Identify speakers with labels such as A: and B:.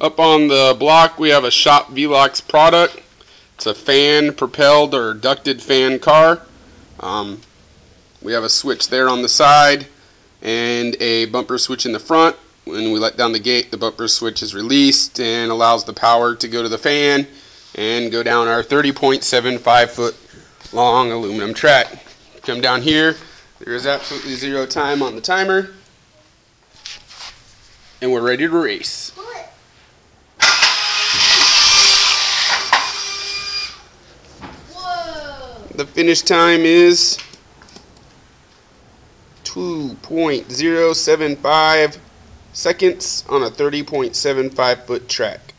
A: Up on the block we have a Shop Velox product. It's a fan propelled or ducted fan car. Um, we have a switch there on the side and a bumper switch in the front. When we let down the gate the bumper switch is released and allows the power to go to the fan and go down our 30.75 foot long aluminum track. Come down here, there is absolutely zero time on the timer and we're ready to race. The finish time is 2.075 seconds on a 30.75 foot track.